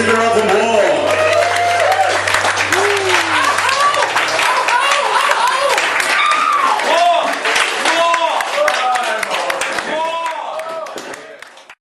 Monster of the Wall.